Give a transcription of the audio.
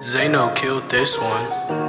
Zeno killed this one.